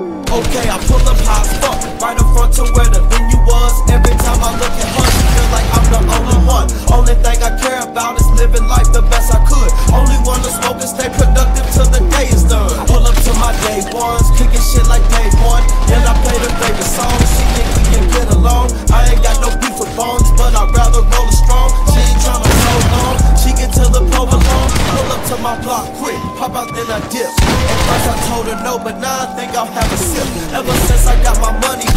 Okay, I pull up high as fuck, right up front to where the venue was. Every time I look at her, she feel like I'm the only one. Only thing I my block quick, pop out then I dip. At first I told her no, but now I think I'll have a sip. Ever since I got my money